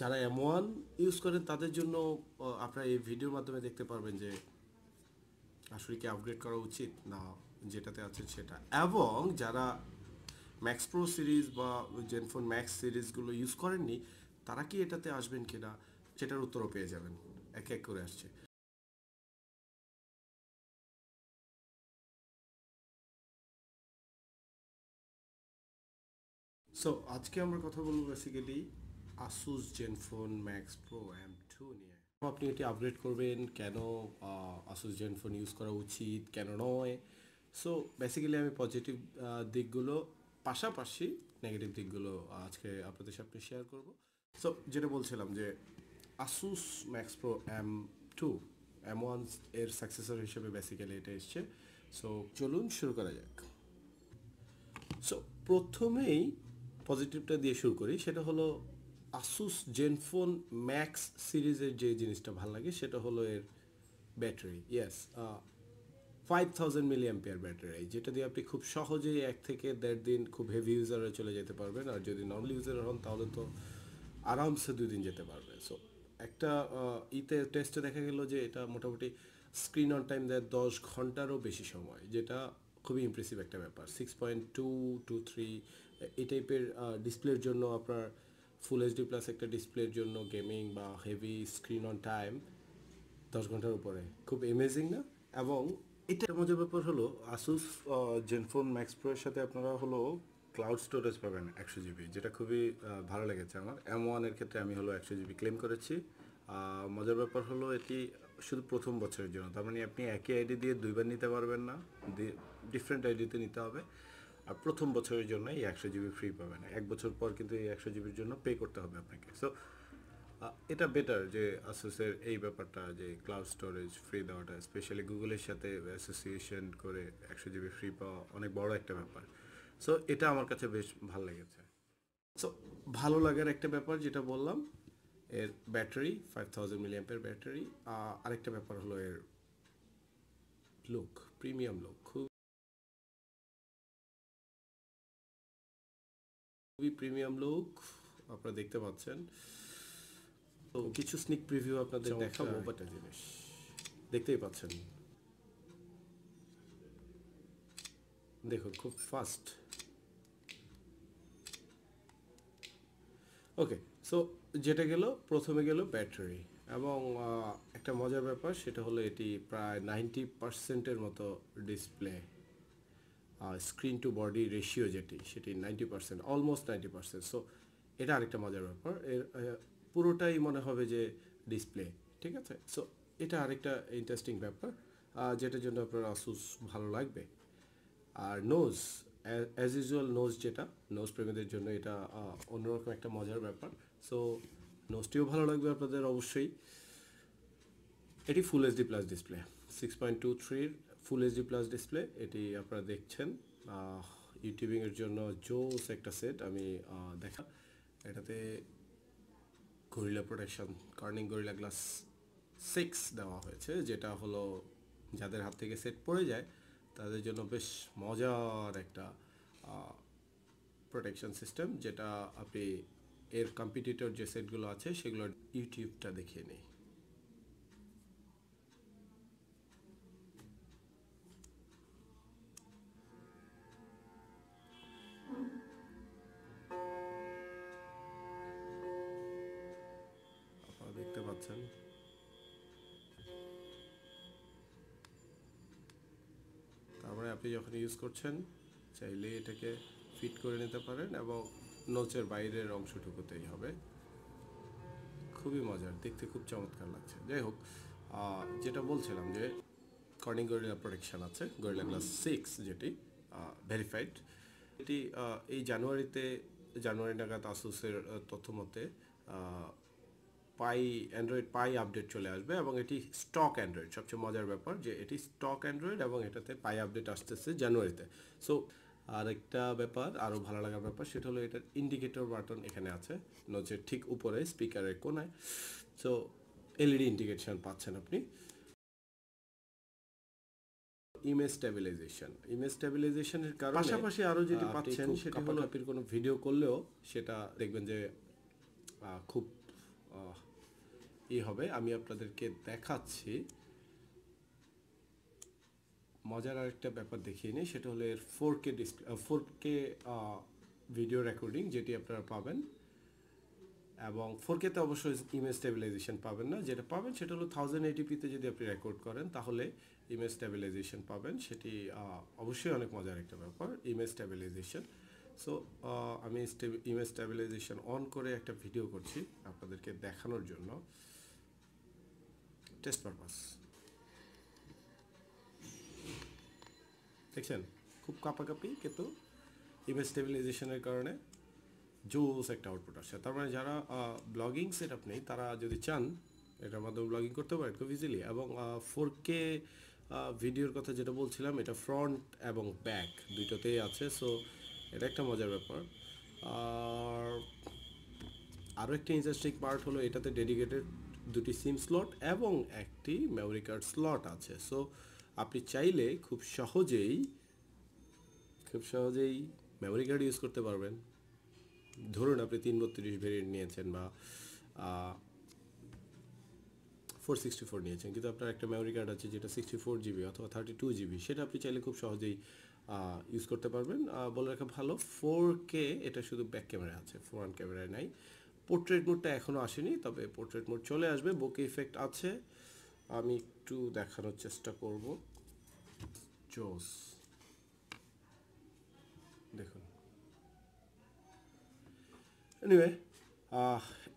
যারা M one use করেন, তাদের জন্য আপনারা এই ভিডিওর মাধ্যমে দেখতে পারবেন যে, আসলে কি আপগ্রেড করা উচিত না যেটাতে আছে সেটা। এবং যারা ম্যাক্স প্রো সিরিজ বা জেনফোন ম্যাক্স সিরিজগুলো ইউজ করেননি, তারা কি এটাতে আসবেন কিনা, সেটার উত্তরও পেয়ে যাবেন। এক এক করে আসছে। সো আজকে আমরা কথা বলব basically Asus Zenfone Max Pro M two নিয়ে। আপনি এটি আপগ্রেড করবেন, কেন আসুস জেনফোন ইউজ করা উচিত, কেন নয়? সো বেসিক্যালি আমি পজিটিভ দিকগুলো, পাশাপাশি নেগেটিভ দিকগুলো আজকে আপনাদের সাথে শেয়ার করব। সো যেটা বলছিলাম যে Asus Max Pro M two M ওয়ানের সাকসেসর হিসেবে বেসিক্যালি এটা এসছে। সো চলুন শুরু করা যাক। সো প্রথমেই পজিটিভটা দিয়ে শুরু করি, সেটা হলো আসুস জেনফোন ম্যাক্স সিরিজের যে জিনিসটা ভালো লাগে, সেটা হলো এর battery yes five thousand milli ampere battery, যেটা দিয়ে আপনি খুব সহজেই এক থেকে দেড় দিন খুব হেভি ইউজারে চলে যেতে পারবেন, আর যদি নর্মাল ইউজার হন, তাহলে তো আরামসে দুই দিন যেতে পারবে সো একটা ইতে টেস্টে দেখা গেল যে এটা মোটামুটি স্ক্রিন অন টাইম দেয় দশ ঘন্টারও বেশি সময়, যেটা খুবই ইমপ্রেসিভ একটা ব্যাপার। Six point two two three এই টাইপের ডিসপ্লের জন্য আপনার ফুল এইচডি প্লাস একটা ডিসপ্লের জন্য গেমিং বা হেভি স্ক্রিন অন টাইম দশ ঘণ্টার উপরে। খুব এমেজিং না? এবং এটা মজার ব্যাপার হলো আসুস জেনফোন ম্যাক্স প্রো এর সাথে আপনারা হলো ক্লাউড স্টোরেজ পাবেন একশো জিবি যেটা খুবই ভালো লেগেছে আমার। এম ওয়ানের ক্ষেত্রে আমি হলো একশো জিবি ক্লেম করেছি। মজার ব্যাপার হলো এটি শুধু প্রথম বছরের জন্য, তার মানে আপনি একই আইডি দিয়ে দুইবার নিতে পারবেন না ডিফারেন্ট আইডিতে নিতে হবে। আর প্রথম বছরের জন্য এই একশো জিবি ফ্রি পাবেন। এক বছর পর কিন্তু এই একশো জিবির জন্য পে করতে হবে আপনাকে। সো এটা বেটার যে আসুসের এই ব্যাপারটা যে ক্লাউড স্টোরেজ ফ্রি দেওয়াটা স্পেশালি গুগলের সাথে অ্যাসোসিয়েশন করে একশো জিবি ফ্রি পাওয়া অনেক বড় একটা ব্যাপার। সো এটা আমার কাছে বেশ ভালো লেগেছে। সো ভালো লাগার একটা ব্যাপার যেটা বললাম, এর ব্যাটারি ফাইভ থাউজেন্ড মিলিয়াম্পের ব্যাটারি আরেকটা ব্যাপার হলো এর লুক প্রিমিয়াম লুক খুব খুবই প্রিমিয়াম লুক আপনারা দেখতে পাচ্ছেন। তো কিছু স্নিক প্রিভিউ আপনাদের দেখাবো বাট জিনিস দেখতেই পাচ্ছেন। দেখুন খুব ফাস্ট ওকে সো যেটা গেল প্রথমে গেল ব্যাটারি এবং একটা মজার ব্যাপার সেটা হলো এটি প্রায় নাইনটি পার্সেন্টের মতো display screen to body ratio যেটি, সেটি ninety percent almost ninety percent so এটা আরেকটা মজার ব্যাপার। এর পুরোটাই মনে হবে যে ডিসপ্লে ঠিক আছে? সো এটা আরেকটা ইন্টারেস্টিং ব্যাপার যেটার জন্য আপনার আসুস ভালো লাগবে। আর নোজ অ্যাজ ইউজুয়াল নোজ যেটা নোজ প্রেমীদের জন্য এটা অন্যরকম একটা মজার ব্যাপার। সো নোজটিও ভালো লাগবে আপনাদের অবশ্যই। এটি full HD plus display six point two থ্রির ফুল এইচডি প্লাস ডিসপ্লে এটি আপনারা দেখছেন। ইউটিউবিংয়ের জন্য জোস একটা সেট আমি দেখা এটাতে Gorilla protection Corning Gorilla Glass six দেওয়া হয়েছে, যেটা হলো যাদের হাত থেকে সেট পড়ে যায়, তাদের জন্য বেশ মজার একটা প্রোটেকশন সিস্টেম যেটা আপনি এর কম্পিটিটর যে সেটগুলো আছে সেগুলোর ইউটিউবটা দেখিয়ে নেই। পাচ্ছেন তারপরে আপনি যখন ইউজ করছেন, চাইলে এটাকে ফিট করে নিতে পারেন এবং নোচের বাইরের অংশটুকুতেই হবে। খুবই মজার, দেখতে খুব চমৎকার লাগছে। যাই হোক যেটা বলছিলাম যে কর্নিং গরিলা প্রোটেকশন আছে গরিলা গ্লাস সিক্স যেটি ভেরিফাইড এটি এই জানুয়ারিতে, জানুয়ারি নাগাদ আসুসের তথ্য মতে পাই অ্যান্ড্রয়েড পাই আপডেট চলে আসবে এবং এটি স্টক অ্যান্ড্রয়েড সবচেয়ে মজার ব্যাপার যে এটি স্টক অ্যান্ড্রয়েড এবং এটাতে পাই আপডেট আসতেছে জানুয়ারিতে। সো আর একটা ব্যাপার আরও ভালো লাগার ব্যাপার সেটা হলো এটার ইন্ডিকেটর বাটন এখানে আছে নোচের ঠিক উপরে স্পিকারের কোনায়। সো এলইডি ইন্ডিকেশন পাচ্ছেন আপনি। ইমেজ স্টেবিলাইজেশন ইমেজ স্টেবিলাইজেশনের কারণে পাশাপাশি আরও যেটি পাচ্ছেন সেটা হলো আপনি কোনো ভিডিও করলেও সেটা দেখবেন যে খুব ই হবে। আমি আপনাদেরকে দেখাচ্ছি। মজার আরেকটা ব্যাপার দেখিয়ে নিই। সেটা হলো এর four K four K video recording যেটি আপনারা পাবেন। এবং ফোর কেতে অবশ্যই ইমেজ স্টেবিলাইজেশন পাবেন না। যেটা পাবেন সেটা হলো থাউজেন্ড এইটিপিতে যদি আপনি রেকর্ড করেন, তাহলে ইমেজ স্টেবিলাইজেশন পাবেন। সেটি অবশ্যই অনেক মজার একটা ব্যাপার ইমেজ স্টেবিলাইজেশন সো আমি ইমেজ স্টেবিলাইজেশন অন করে একটা ভিডিও করছি আপনাদেরকে দেখানোর জন্য। টেস্ট পারপাস দেখছেন? খুব কাপাকাপি, কিন্তু ইমেজ স্টেবিলাইজেশনের কারণে জোস একটা আউটপুট আসে তার মানে যারা ব্লগিং সেট আপ নেই, তারা যদি চান, এটার মাধ্যমে ব্লগিং করতে পারেন খুব ইজিলি এবং ফোর কে ভিডিওর কথা যেটা বলছিলাম, এটা ফ্রন্ট এবং ব্যাক দুইটাতেই আছে। সো এটা একটা মজার ব্যাপার। আর আরও একটি ইন্টারেস্টিং পার্ট হলো এটাতে ডেডিকেটেড দুটি সিম স্লট এবং একটি মেমোরি কার্ড স্লট আছে। সো আপনি চাইলে খুব সহজেই খুব সহজেই মেমোরি কার্ড ইউজ করতে পারবেন। ধরুন আপনি তিন বত্রিশ ভেরিয়েন্ট নিয়েছেন বা ফোর সিক্সটি ফোর নিয়েছেন, কিন্তু আপনার একটা মেমোরি কার্ড আছে যেটা সিক্সটি ফোর জিবি অথবা থার্টি টু জিবি সেটা আপনি চাইলে খুব সহজেই ইউজ করতে পারবেন। বলে রাখা ভালো ফোর কে এটা শুধু ব্যাক ক্যামেরা আছে ফ্রন্ট ক্যামেরায় নাই। পোর্ট্রেট মোডটা এখনও আসেনি, তবে পোর্ট্রেট মোড চলে আসবে বোকে ইফেক্ট আছে। আমি একটু দেখানোর চেষ্টা করব। জোস দেখুন। এনিওয়ে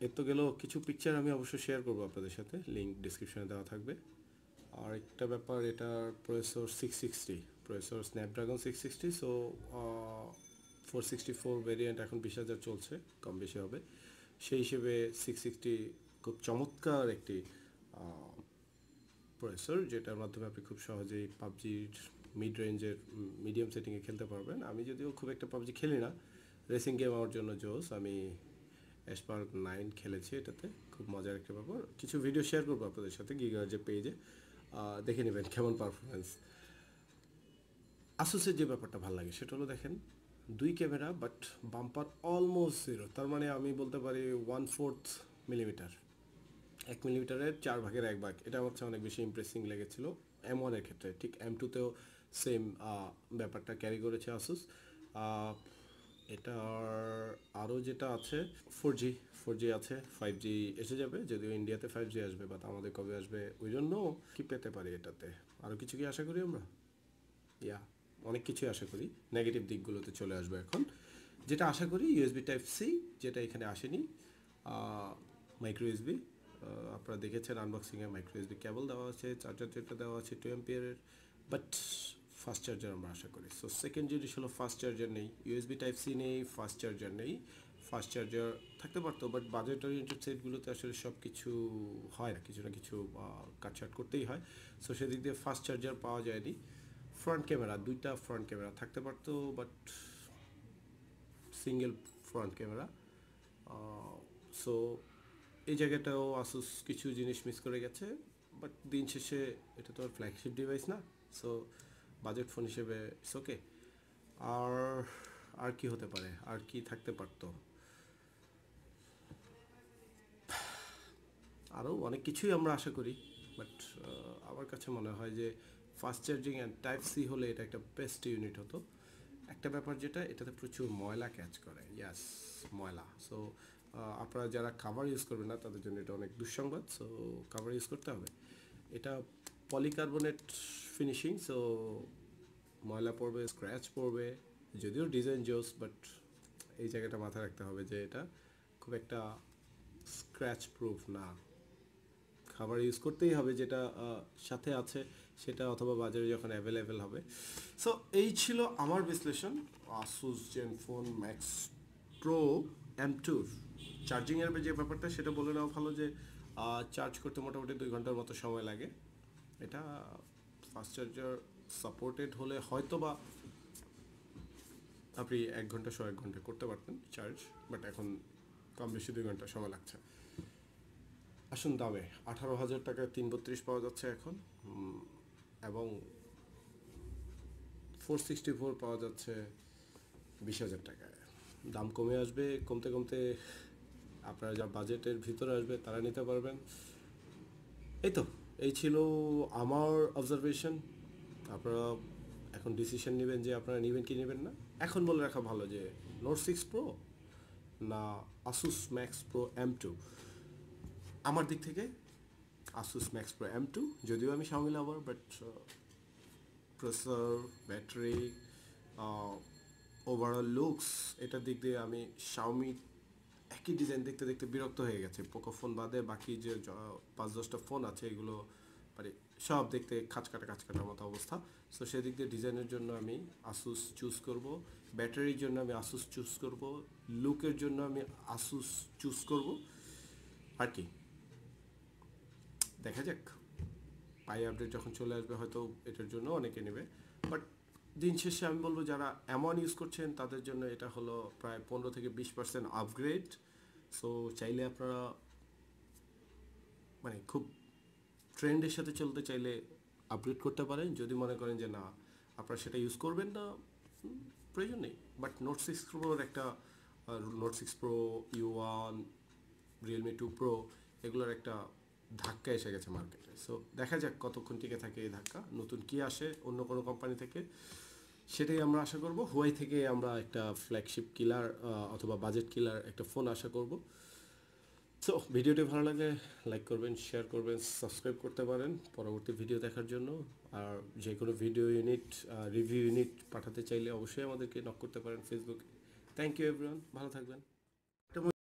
এর তো গেল কিছু পিকচার আমি অবশ্যই শেয়ার করব আপনাদের সাথে লিঙ্ক ডিসক্রিপশনে দেওয়া থাকবে। আর একটা ব্যাপার, এটার processor six sixty processor Snapdragon six sixty so four sixty four variant এখন বিশ হাজার চলছে, কম বেশি হবে। সেই হিসেবে সিক্স সিক্সটি খুব চমৎকার একটি প্রসেসর, যেটার মাধ্যমে আপনি খুব সহজেই পাবজির মিড রেঞ্জের মিডিয়াম সেটিংয়ে খেলতে পারবেন। আমি যদিও খুব একটা পাবজি খেলি না রেসিং গেম আমার জন্য জোস। আমি এসপার্ক নাইন খেলেছি এটাতে, খুব মজার একটা ব্যাপার। কিছু ভিডিও শেয়ার করব আপনাদের সাথে গিগার যে পেজে দেখে নেবেন কেমন পারফরমেন্স আসুসের যে ব্যাপারটা ভালো লাগে, সেটা হলো দেখেন, দুই camera but bumper almost zero তার মানে আমি বলতে পারি ওয়ান ফোর্থ মিলিমিটার এক মিলিমিটারের চার ভাগের এক ভাগ, এটা কাছে অনেক বেশি ইমপ্রেসিং লেগেছিল এম ওয়ানের ক্ষেত্রে, ঠিক এম টুতেও সেম ব্যাপারটা ক্যারি করেছে আসুস। এটার আরও যেটা আছে ফোর জি ফোর জি আছে ফাইভ জি এসে যাবে, যদিও ইন্ডিয়াতে ফাইভ জি আসবে বাট আমাদের কবে আসবে, ওই জন্য কি পেতে পারি এটাতে? আরও কিছু কি আশা করি আমরা? ইয়া অনেক কিছুই আশা করি। নেগেটিভ দিকগুলোতে চলে আসবে এখন। যেটা আশা করি ইউএসবি টাইপ সি যেটা এখানে আসেনি মাইক্রো ইউএসবি আপনারা দেখেছেন আনবক্সিংয়ে মাইক্রো ইউএসবি কেবল দেওয়া আছে চার্জার যেটা দেওয়া আছে টু এমপিয়ারের বাট ফাস্ট চার্জার আমরা আশা করি। সো সেকেন্ড জিনিস হলো ফাস্ট চার্জার নেই ইউএসবি টাইপ সি নেই ফাস্ট চার্জার নেই। ফাস্ট চার্জার থাকতে পারতো বাট বাজেট ওরিয়েন্টেড সেটগুলোতে আসলে সব কিছু হয় না, কিছু না কিছু কাটছাট করতেই হয়। সো সেদিক দিয়ে ফাস্ট চার্জার পাওয়া যায়নি। ফ্রন্ট ক্যামেরা দুইটা ফ্রন্ট ক্যামেরা থাকতে পারতো but single front camera so এই জায়গাটাও আসুস কিছু জিনিস মিস করে গেছে বাট দিন শেষে এটা তো আর ফ্ল্যাগশিপ ডিভাইস না সো বাজেট ফোন হিসেবে ইটস ওকে আর আর কি হতে পারে, আর কি থাকতে পারতো? আরও অনেক কিছুই আমরা আশা করি বাট আমার কাছে মনে হয় যে fast charging and type C হলে এটা একটা বেস্ট ইউনিট হতো। একটা ব্যাপার যেটা, এটাতে প্রচুর ময়লা ক্যাচ করে। ইয়াস ময়লা। সো আপনারা যারা কাভার ইউজ করবেন না, তাদের জন্য এটা অনেক দুঃসংবাদ। সো কাভার ইউজ করতে হবে। এটা পলিকার্বনেট ফিনিশিং সো ময়লা পড়বে স্ক্র্যাচ পড়বে, যদিও ডিজাইন জোস বাট এই জায়গাটা মাথায় রাখতে হবে যে এটা খুব একটা স্ক্র্যাচ প্রুফ না। খাবার ইউজ করতেই হবে যেটা সাথে আছে। সেটা অথবা বাজারে যখন অ্যাভেলেবেল হবে। সো এই ছিল আমার বিশ্লেষণ। Asus ZenFone Max Pro M টুর চার্জিংয়ের যে ব্যাপারটা, সেটা বলে নেওয়া ভালো যে চার্জ করতে মোটামুটি দুই ঘণ্টার মতো সময় লাগে। এটা ফাস্ট চার্জার সাপোর্টেড হলে হয়তো বা আপনি এক ঘণ্টা শো এক ঘণ্টা করতে পারতেন চার্জ বাট এখন কম বেশি দুই ঘণ্টা সময় লাগছে। আসুন দামে। আঠারো হাজার টাকায় তিন বত্রিশ পাওয়া যাচ্ছে এখন। এবং ফোর সিক্সটি ফোর পাওয়া যাচ্ছে বিশ হাজার টাকায়। দাম কমে আসবে, কমতে কমতে আপনারা যা বাজেটের ভিতরে আসবে তারা নিতে পারবেন। এই তো, এই ছিল আমার অবজারভেশন আপনারা এখন ডিসিশন নেবেন যে আপনারা নেবেন কি নেবেন না। এখন বলে রাখা ভালো যে নোট সিক্স প্রো না Asus Max Pro M two আমার দিক থেকে Asus Max Pro M two যদিও আমি Xiaomi lover but processor battery overall looks এটার দিক দিয়ে আমি শাওমি একই ডিজাইন দেখতে দেখতে বিরক্ত হয়ে গেছে। পোকো ফোন বাদে বাকি যে পাঁচ দশটা ফোন আছে, এগুলো মানে সব দেখতে খাঁচ কাটা খাঁচ কাটার মতো অবস্থা। সো সেদিক দিয়ে ডিজাইনের জন্য আমি আসুস চুজ করব। ব্যাটারির জন্য আমি আসুস চুজ করব। লুকের জন্য আমি আসুস চুজ করব। আর কি? দেখা যাক। পাই আপডেট যখন চলে আসবে হয়তো এটার জন্য অনেকে নেবে। বাট দিন শেষে আমি বলব যারা এমন ইউজ করছেন, তাদের জন্য এটা হলো প্রায় পনেরো থেকে বিশ পার্সেন্ট আপগ্রেড সো চাইলে আপনারা মানে খুব ট্রেন্ডের সাথে চলতে চাইলে আপগ্রেড করতে পারেন। যদি মনে করেন যে না, আপনারা সেটা ইউজ করবেন না প্রয়োজন নেই। বাট নোট সিক্স প্রোর একটা Note six Pro U one Realme two Pro এগুলোর একটা ধাক্কা এসে গেছে মার্কেটে সো দেখা যাক কতক্ষণ টিকে থাকে এই ধাক্কা, নতুন কি আসে অন্য কোনো কোম্পানি থেকে। সেটাই আমরা আশা করব। হুয়াই থেকে আমরা একটা ফ্ল্যাগশিপ কিলার অথবা বাজেট কিলার একটা ফোন আশা করব। সো ভিডিওটি ভালো লাগলে লাইক করবেন শেয়ার করবেন সাবস্ক্রাইব করতে পারেন পরবর্তী ভিডিও দেখার জন্য। আর যে কোনো ভিডিও ইউনিট রিভিউ ইউনিট পাঠাতে চাইলে অবশ্যই আমাদেরকে নক করতে পারেন ফেসবুকে থ্যাংক ইউ এভরিওয়ান ভালো থাকবেন।